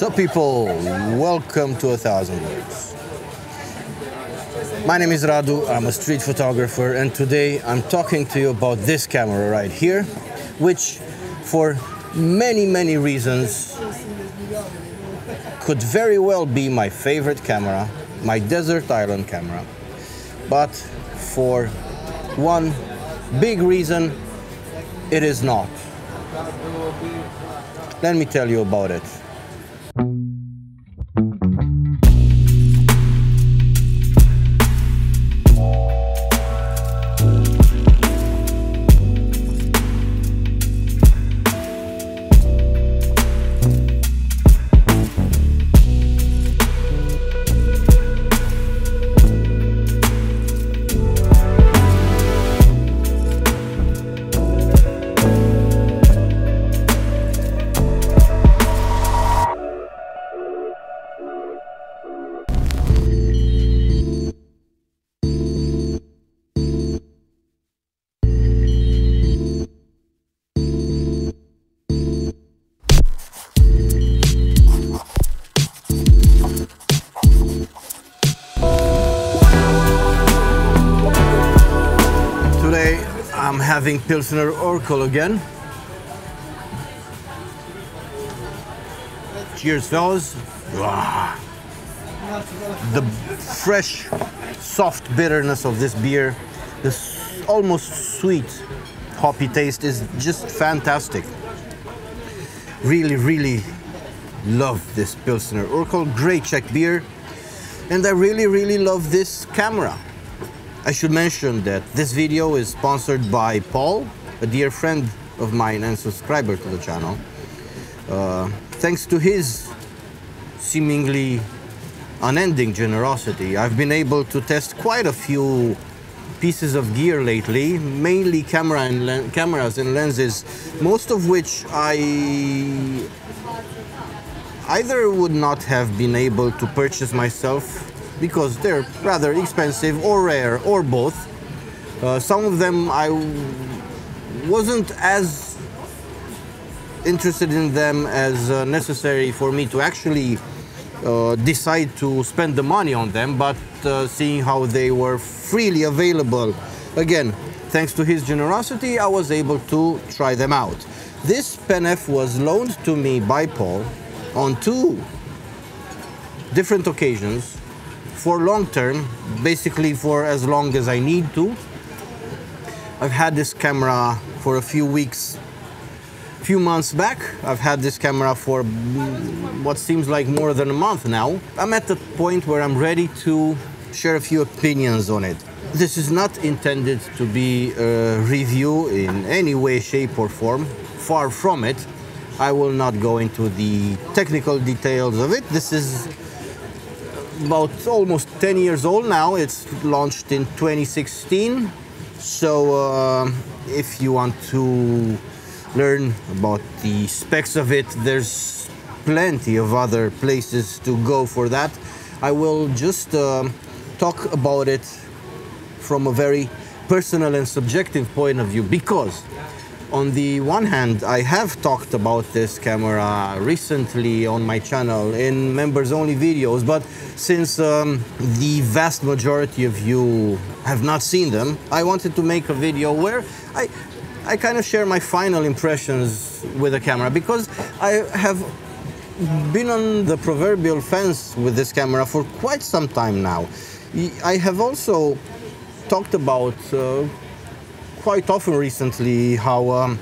So people, welcome to A Thousand Words. My name is Radu, I'm a street photographer and today I'm talking to you about this camera right here, which for many, many reasons could very well be my favorite camera, my desert island camera. But for one big reason, it is not. Let me tell you about it. Having Pilsner Urquell again. Cheers, fellas. The fresh, soft bitterness of this beer, this almost sweet, hoppy taste is just fantastic. Really, really love this Pilsner Urquell. Great Czech beer. And I really, really love this camera. I should mention that this video is sponsored by Paul, a dear friend of mine and subscriber to the channel. Uh, thanks to his seemingly unending generosity, I've been able to test quite a few pieces of gear lately, mainly camera and cameras and lenses, most of which I either would not have been able to purchase myself because they're rather expensive or rare or both. Uh, some of them I wasn't as interested in them as uh, necessary for me to actually uh, decide to spend the money on them, but uh, seeing how they were freely available, again, thanks to his generosity, I was able to try them out. This Pen F was loaned to me by Paul on two different occasions for long term, basically for as long as I need to. I've had this camera for a few weeks, a few months back. I've had this camera for what seems like more than a month now. I'm at the point where I'm ready to share a few opinions on it. This is not intended to be a review in any way, shape, or form. Far from it. I will not go into the technical details of it. This is about almost 10 years old now. It's launched in 2016. So uh, if you want to learn about the specs of it, there's plenty of other places to go for that. I will just um talk about it from a very personal and subjective point of view because on the one hand, I have talked about this camera recently on my channel in members only videos, but since um, the vast majority of you have not seen them, I wanted to make a video where I, I kind of share my final impressions with the camera because I have been on the proverbial fence with this camera for quite some time now. I have also talked about uh, quite often recently how um,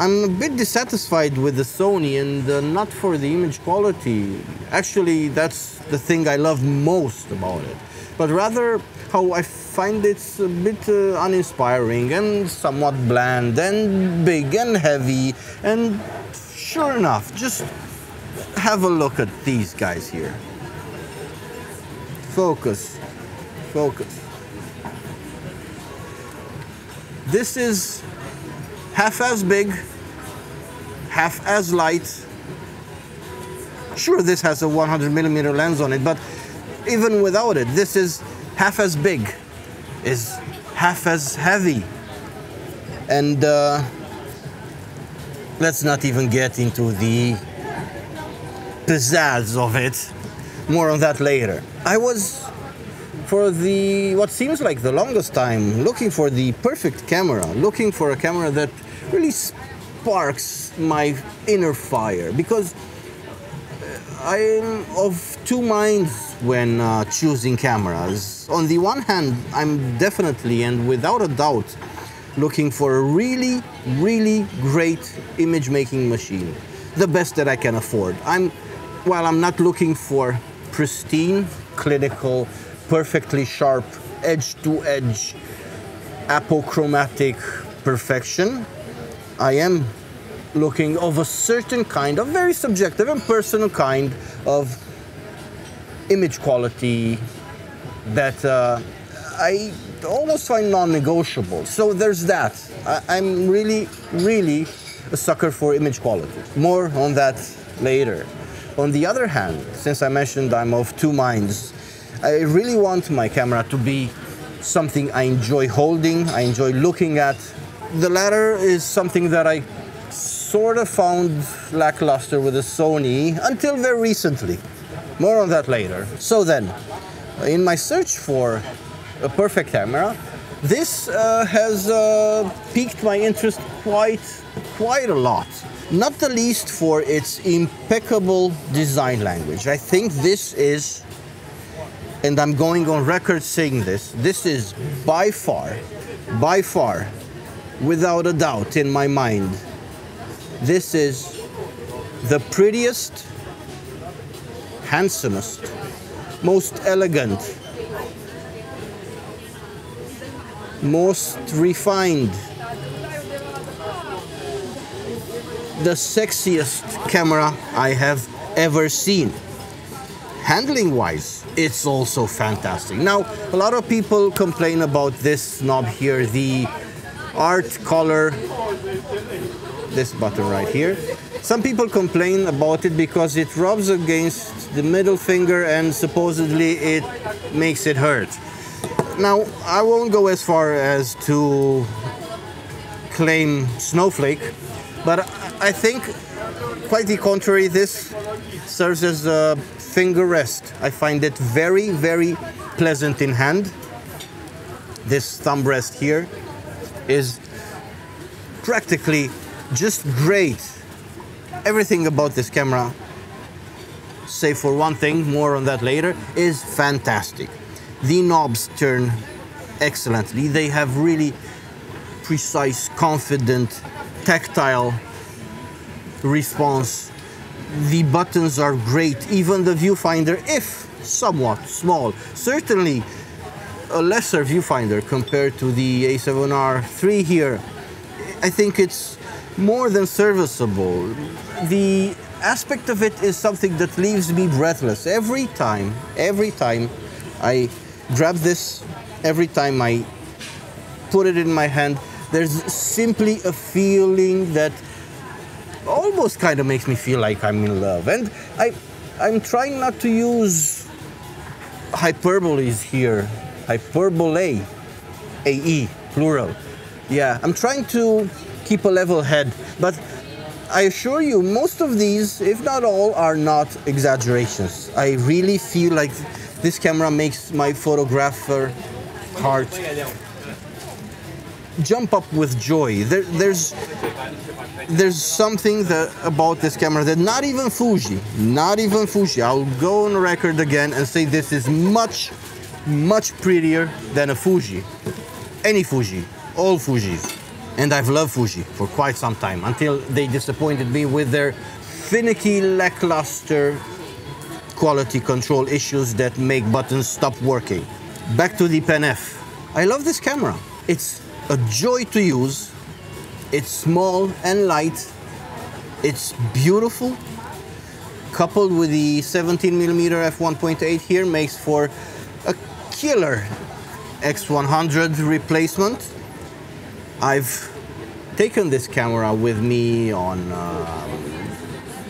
I'm a bit dissatisfied with the Sony and uh, not for the image quality. Actually, that's the thing I love most about it. But rather how I find it's a bit uh, uninspiring and somewhat bland and big and heavy. And sure enough, just have a look at these guys here. Focus, focus. This is half as big, half as light. Sure, this has a 100 millimeter lens on it, but even without it, this is half as big, is half as heavy. And uh, let's not even get into the pizzazz of it. More on that later. I was for the what seems like the longest time looking for the perfect camera, looking for a camera that really sparks my inner fire because I'm of two minds when uh, choosing cameras. On the one hand, I'm definitely and without a doubt looking for a really, really great image making machine, the best that I can afford. I'm, while I'm not looking for pristine, clinical, perfectly sharp, edge to edge, apochromatic perfection, I am looking of a certain kind of very subjective and personal kind of image quality that uh, I almost find non-negotiable. So there's that. I, am really, really a sucker for image quality. More on that later. On the other hand, since I mentioned I'm of two minds, I really want my camera to be something I enjoy holding, I enjoy looking at. The latter is something that I sort of found lackluster with the Sony until very recently. More on that later. So then, in my search for a perfect camera. This uh, has uh, piqued my interest quite, quite a lot. Not the least for its impeccable design language. I think this is, and I'm going on record saying this, this is by far, by far, without a doubt in my mind, this is the prettiest, handsomest, most elegant, most refined, the sexiest camera I have ever seen. Handling wise, it's also fantastic. Now, a lot of people complain about this knob here, the art color, this button right here. Some people complain about it because it rubs against the middle finger and supposedly it makes it hurt. Now, I won't go as far as to claim snowflake, but I think quite the contrary, this serves as a finger rest. I find it very, very pleasant in hand. This thumb rest here is practically just great. Everything about this camera, save for one thing, more on that later, is fantastic. The knobs turn excellently. They have really precise, confident, tactile response. The buttons are great. Even the viewfinder, if somewhat small, certainly a lesser viewfinder compared to the A7R3 here, I think it's more than serviceable. The aspect of it is something that leaves me breathless every time, every time I grab this every time I put it in my hand. There's simply a feeling that almost kind of makes me feel like I'm in love. And I, I'm trying not to use hyperboles here. Hyperbole, AE, plural. Yeah, I'm trying to keep a level head, but I assure you, most of these, if not all, are not exaggerations. I really feel like this camera makes my photographer heart jump up with joy. There, there's there's something that about this camera that not even Fuji, not even Fuji. I'll go on record again and say this is much, much prettier than a Fuji. Any Fuji, all Fujis. And I've loved Fuji for quite some time until they disappointed me with their finicky, lackluster quality control issues that make buttons stop working. Back to the Pen F. I love this camera. It's a joy to use. It's small and light. It's beautiful. Coupled with the 17mm f1.8 here makes for killer X100 replacement. I've taken this camera with me on uh,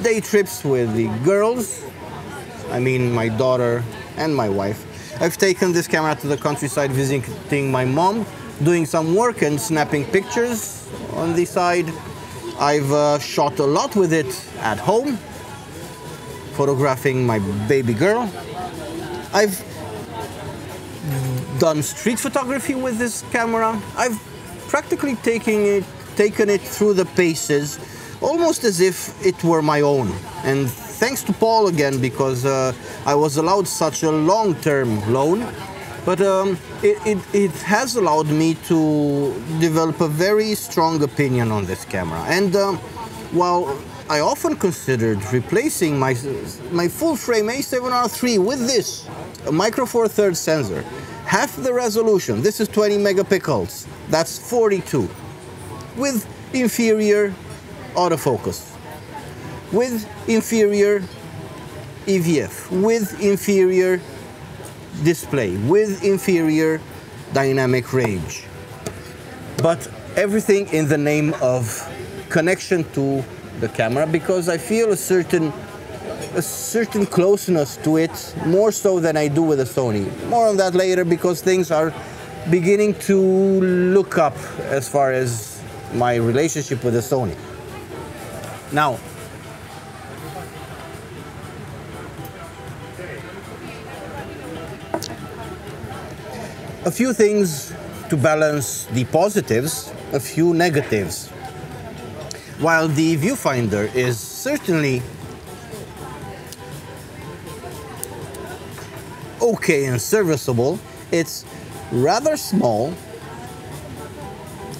day trips with the girls I mean my daughter and my wife. I've taken this camera to the countryside visiting my mom, doing some work and snapping pictures on the side. I've uh, shot a lot with it at home photographing my baby girl. I've done street photography with this camera. I've practically taken it, taken it through the paces, almost as if it were my own. And thanks to Paul again, because uh, I was allowed such a long-term loan. But um, it, it, it, has allowed me to develop a very strong opinion on this camera. And um, while I often considered replacing my, my full frame A7R3 with this, a Micro Four Thirds sensor, half the resolution, this is 20 megapixels, that's 42, with inferior autofocus, with inferior EVF, with inferior display, with inferior dynamic range. But everything in the name of connection to the camera because I feel a certain a certain closeness to it more so than I do with a Sony. More on that later because things are beginning to look up as far as my relationship with the Sony. Now, a few things to balance the positives, a few negatives. While the viewfinder is certainly okay and serviceable, it's rather small.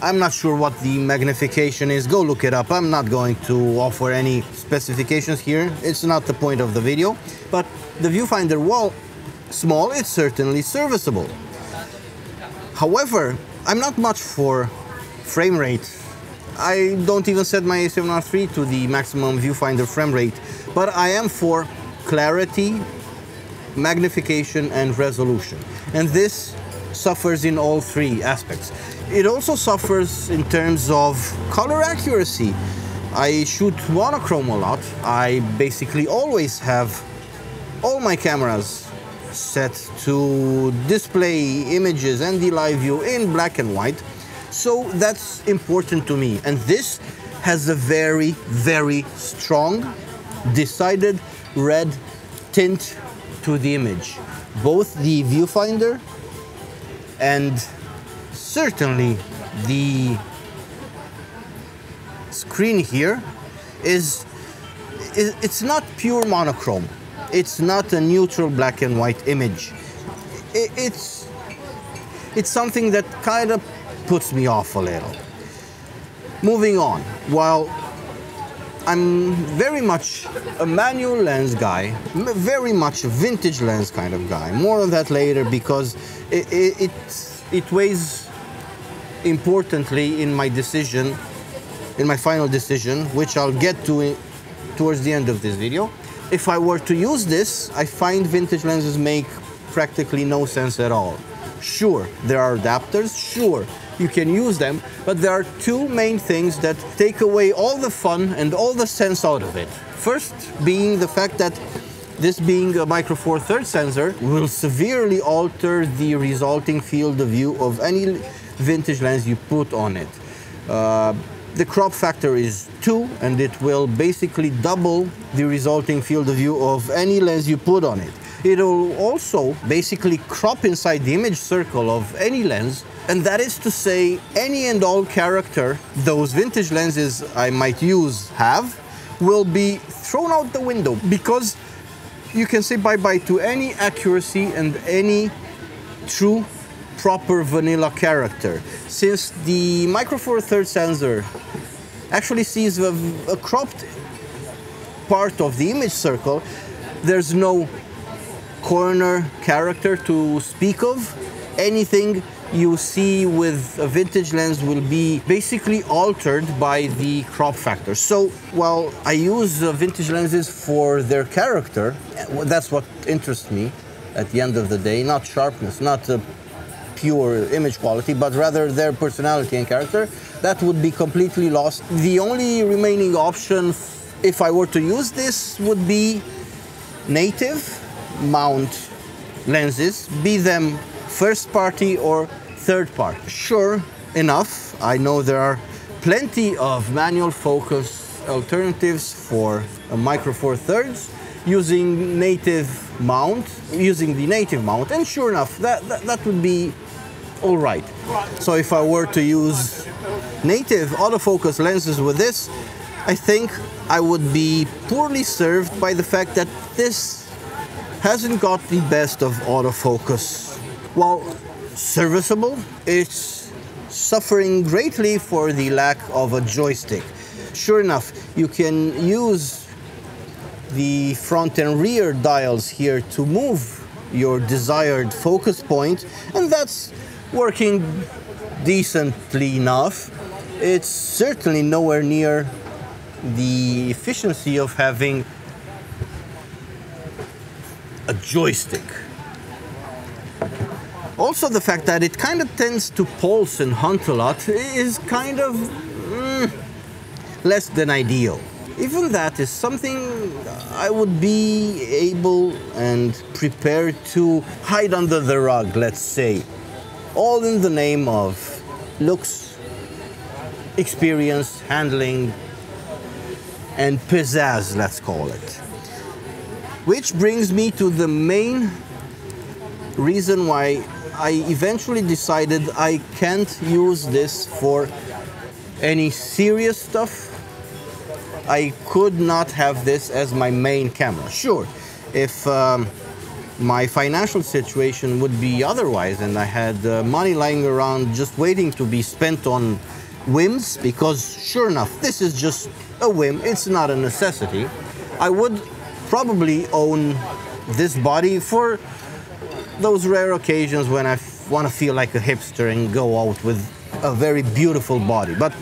I'm not sure what the magnification is. Go look it up. I'm not going to offer any specifications here. It's not the point of the video. But the viewfinder, while small, it's certainly serviceable. However, I'm not much for frame rate. I don't even set my A7R3 to the maximum viewfinder frame rate, but I am for clarity, magnification, and resolution. And this suffers in all three aspects. It also suffers in terms of color accuracy. I shoot monochrome a lot. I basically always have all my cameras set to display images and the live view in black and white. So that's important to me. And this has a very, very strong, decided red tint to the image. Both the viewfinder and certainly the screen here is, is it's not pure monochrome it's not a neutral black and white image. It's, it's something that kind of puts me off a little. Moving on, while I'm very much a manual lens guy, very much a vintage lens kind of guy. More on that later because it, it, it, weighs importantly in my decision, in my final decision, which I'll get to towards the end of this video if I were to use this, I find vintage lenses make practically no sense at all. Sure, there are adapters, sure, you can use them, but there are two main things that take away all the fun and all the sense out of it. First being the fact that this being a Micro Four Thirds sensor will severely alter the resulting field of view of any vintage lens you put on it. Uh, the crop factor is 2 and it will basically double the resulting field of view of any lens you put on it. It will also basically crop inside the image circle of any lens and that is to say any and all character those vintage lenses I might use have will be thrown out the window because you can say bye-bye to any accuracy and any true proper vanilla character. Since the Micro Four Thirds sensor actually sees a, a cropped part of the image circle, there's no corner character to speak of. Anything you see with a vintage lens will be basically altered by the crop factor. So while I use vintage lenses for their character, that's what interests me at the end of the day, not sharpness, not pure image quality, but rather their personality and character, that would be completely lost. The only remaining option, if I were to use this, would be native mount lenses, be them first party or third party. Sure enough, I know there are plenty of manual focus alternatives for a Micro Four Thirds using native mount, using the native mount, and sure enough, that, that, that would be all right. So if I were to use native autofocus lenses with this, I think I would be poorly served by the fact that this hasn't got the best of autofocus. While serviceable, it's suffering greatly for the lack of a joystick. Sure enough, you can use the front and rear dials here to move your desired focus point, and that's working decently enough. It's certainly nowhere near the efficiency of having a joystick. Also, the fact that it kind of tends to pulse and hunt a lot is kind of mm, less than ideal. Even that is something I would be able and prepared to hide under the rug, let's say. All in the name of looks, experience, handling, and pizzazz, let's call it. Which brings me to the main reason why I eventually decided I can't use this for any serious stuff. I could not have this as my main camera. Sure, if um, my financial situation would be otherwise and I had uh, money lying around just waiting to be spent on whims, because sure enough, this is just a whim, it's not a necessity, I would probably own this body for those rare occasions when I want to feel like a hipster and go out with a very beautiful body. But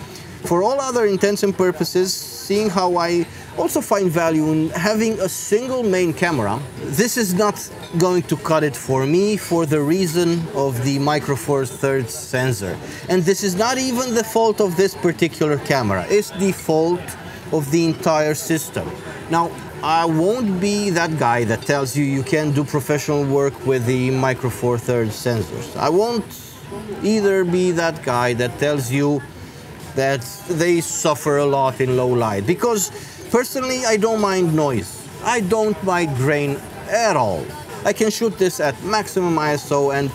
for all other intents and purposes, seeing how I also find value in having a single main camera, this is not going to cut it for me for the reason of the Micro Four Thirds sensor. And this is not even the fault of this particular camera, it's the fault of the entire system. Now, I won't be that guy that tells you you can do professional work with the Micro Four Thirds sensors. I won't either be that guy that tells you that they suffer a lot in low light because personally I don't mind noise. I don't mind grain at all. I can shoot this at maximum ISO and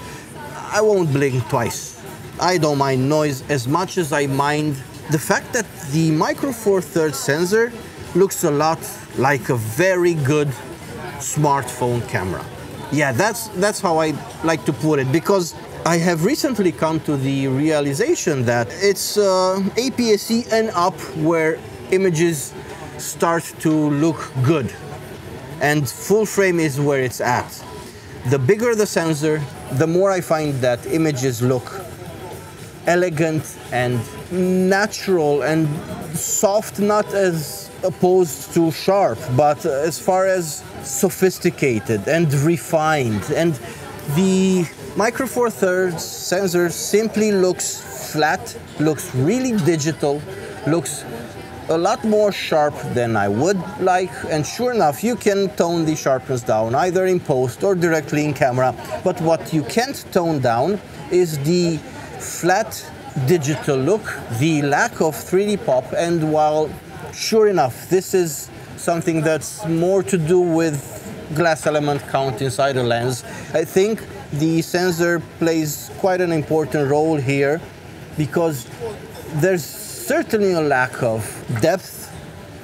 I won't blink twice. I don't mind noise as much as I mind the fact that the Micro Four Thirds sensor looks a lot like a very good smartphone camera. Yeah, that's that's how I like to put it because I have recently come to the realization that it's uh, APS-C and up where images start to look good, and full frame is where it's at. The bigger the sensor, the more I find that images look elegant and natural and soft, not as opposed to sharp, but as far as sophisticated and refined. And the Micro Four Thirds sensor simply looks flat, looks really digital, looks a lot more sharp than I would like. And sure enough, you can tone the sharpness down either in post or directly in camera. But what you can't tone down is the flat digital look, the lack of 3D pop, and while sure enough, this is something that's more to do with glass element count inside the lens. I think the sensor plays quite an important role here because there's certainly a lack of depth.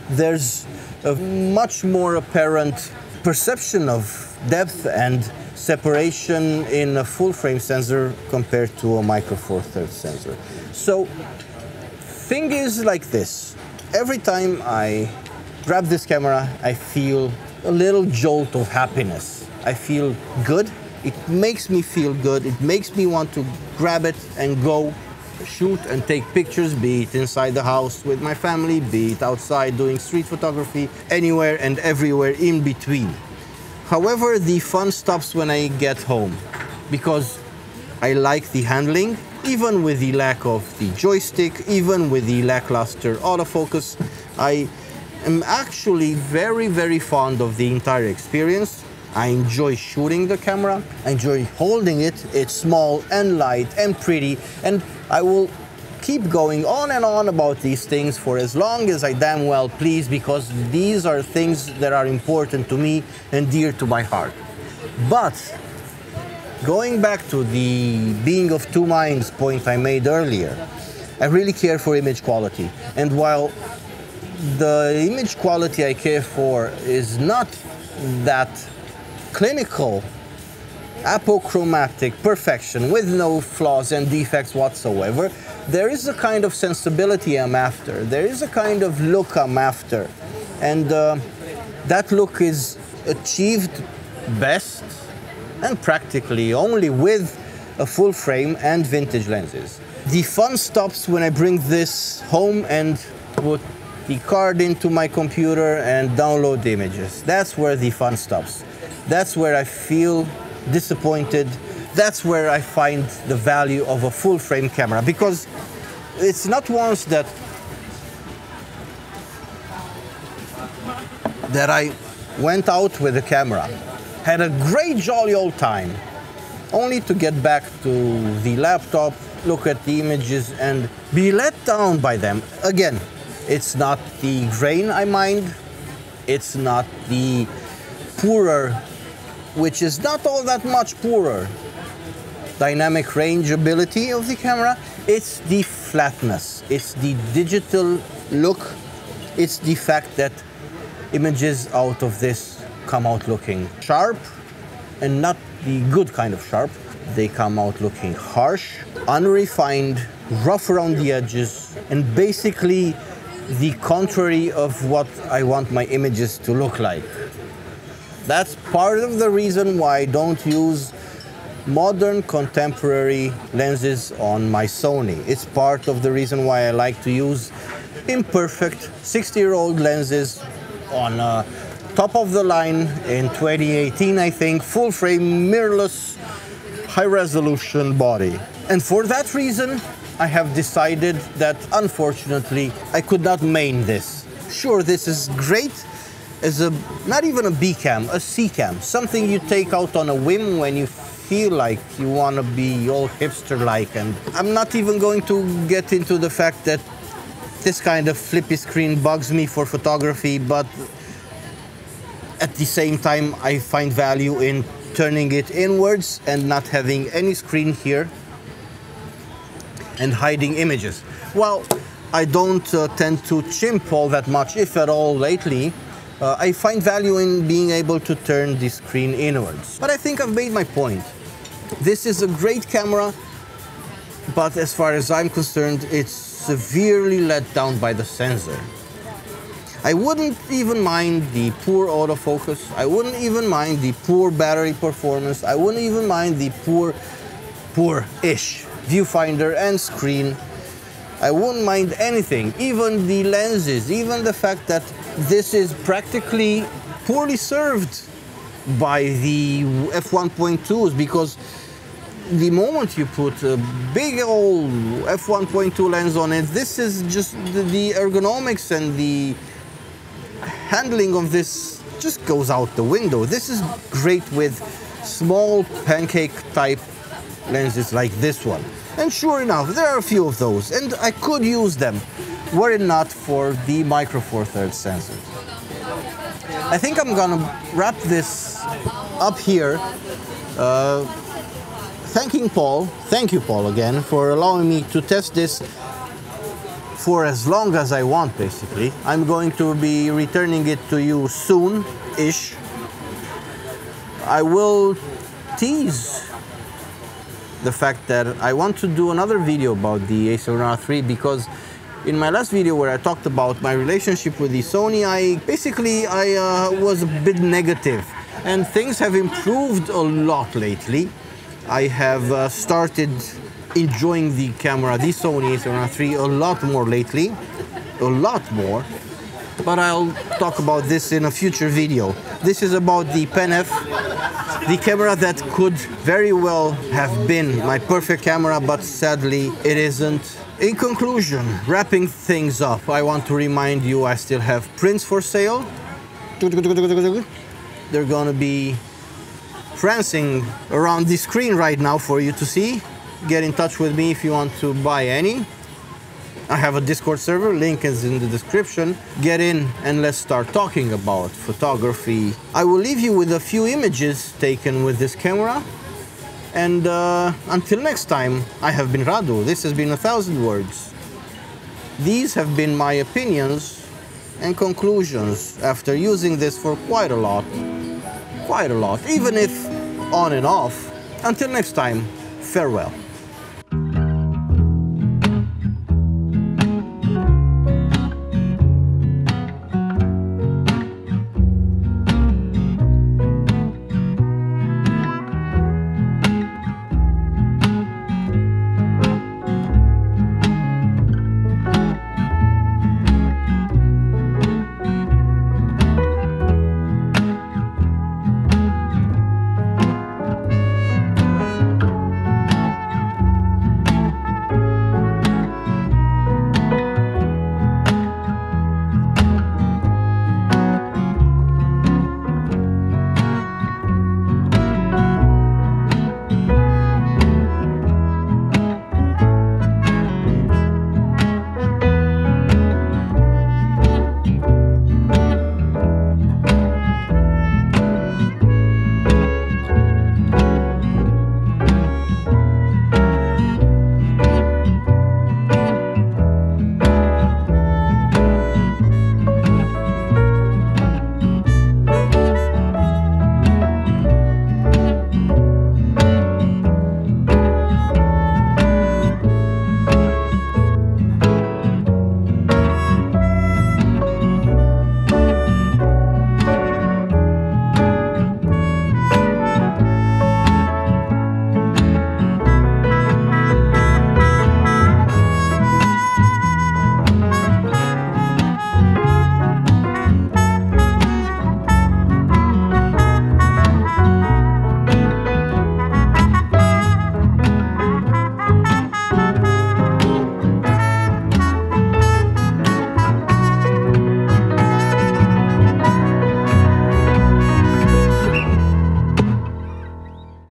There's a much more apparent perception of depth and separation in a full frame sensor compared to a micro four thirds sensor. So thing is like this. Every time I grab this camera, I feel a little jolt of happiness. I feel good. It makes me feel good. It makes me want to grab it and go shoot and take pictures, be it inside the house with my family, be it outside doing street photography, anywhere and everywhere in between. However, the fun stops when I get home because I like the handling, even with the lack of the joystick, even with the lackluster autofocus. I am actually very, very fond of the entire experience. I enjoy shooting the camera, I enjoy holding it. It's small and light and pretty, and I will keep going on and on about these things for as long as I damn well please because these are things that are important to me and dear to my heart. But going back to the being of two minds point I made earlier, I really care for image quality. And while the image quality I care for is not that clinical apochromatic perfection with no flaws and defects whatsoever, there is a kind of sensibility I'm after. There is a kind of look I'm after. And uh, that look is achieved best and practically only with a full frame and vintage lenses. The fun stops when I bring this home and put the card into my computer and download the images. That's where the fun stops. That's where I feel disappointed. That's where I find the value of a full frame camera because it's not once that that I went out with the camera, had a great jolly old time, only to get back to the laptop, look at the images and be let down by them. Again, it's not the grain I mind, it's not the poorer which is not all that much poorer. Dynamic range ability of the camera, it's the flatness, it's the digital look, it's the fact that images out of this come out looking sharp and not the good kind of sharp. They come out looking harsh, unrefined, rough around the edges, and basically the contrary of what I want my images to look like. That's part of the reason why I don't use modern contemporary lenses on my Sony. It's part of the reason why I like to use imperfect 60-year-old lenses on uh, top of the line in 2018, I think, full frame, mirrorless, high resolution body. And for that reason, I have decided that unfortunately I could not main this. Sure, this is great, is a not even a B cam, a C cam, something you take out on a whim when you feel like you want to be all hipster like. And I'm not even going to get into the fact that this kind of flippy screen bugs me for photography, but at the same time, I find value in turning it inwards and not having any screen here and hiding images. Well, I don't uh, tend to chimp all that much, if at all, lately. Uh, I find value in being able to turn the screen inwards. But I think I've made my point. This is a great camera, but as far as I'm concerned, it's severely let down by the sensor. I wouldn't even mind the poor autofocus. I wouldn't even mind the poor battery performance. I wouldn't even mind the poor, poor-ish viewfinder and screen. I wouldn't mind anything, even the lenses, even the fact that this is practically poorly served by the f1.2s because the moment you put a big old f1.2 lens on it, this is just the ergonomics and the handling of this just goes out the window. This is great with small pancake type lenses like this one. And sure enough, there are a few of those, and I could use them were it not for the Micro Four Thirds sensor. I think I'm gonna wrap this up here. Uh, thanking Paul, thank you Paul again, for allowing me to test this for as long as I want basically. I'm going to be returning it to you soon-ish. I will tease the fact that I want to do another video about the A7R3 because in my last video where I talked about my relationship with the Sony, I basically I uh, was a bit negative and things have improved a lot lately. I have uh, started enjoying the camera, the Sony A7R3 a lot more lately, a lot more. But I'll talk about this in a future video. This is about the Pen F, the camera that could very well have been my perfect camera, but sadly it isn't. In conclusion, wrapping things up, I want to remind you I still have prints for sale. They're gonna be prancing around the screen right now for you to see. Get in touch with me if you want to buy any. I have a Discord server, link is in the description. Get in and let's start talking about photography. I will leave you with a few images taken with this camera. And uh, until next time, I have been Radu. This has been a thousand words. These have been my opinions and conclusions after using this for quite a lot. Quite a lot, even if on and off. Until next time, farewell.